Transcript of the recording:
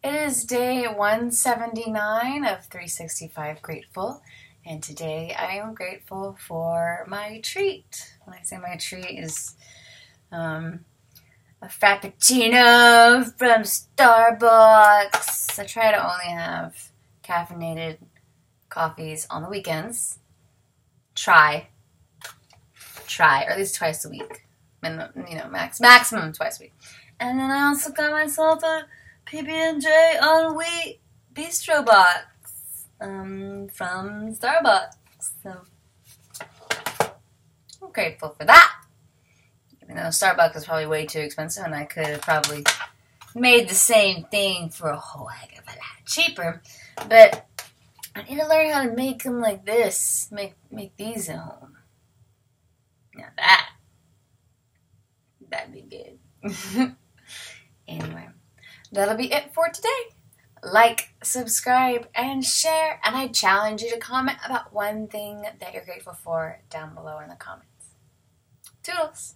It is day 179 of 365 Grateful, and today I am grateful for my treat. When I say my treat is um, a frappuccino from Starbucks. I try to only have caffeinated coffees on the weekends. Try, try, or at least twice a week, minimum, you know, max maximum twice a week. And then I also got myself a PB and J on wheat bistro box um, from Starbucks. So I'm grateful for that. Even though Starbucks is probably way too expensive, and I could have probably made the same thing for a whole heck of a lot cheaper. But I need to learn how to make them like this. Make make these at home. Now that that'd be good. that'll be it for today. Like, subscribe, and share. And I challenge you to comment about one thing that you're grateful for down below in the comments. Toodles!